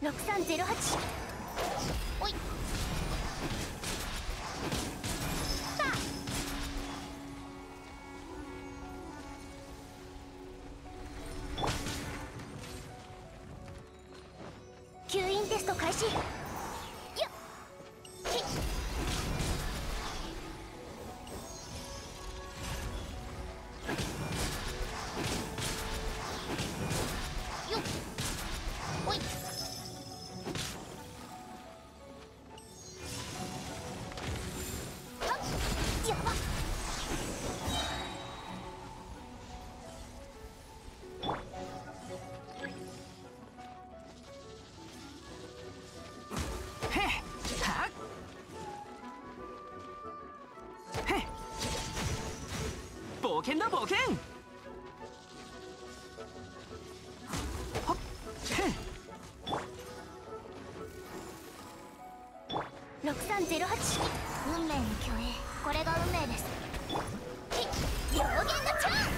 6308おい。さあ。吸引テスト開始。険だ冒険はっへっ6308運命の虚栄これが運命ですひ両言のチャンス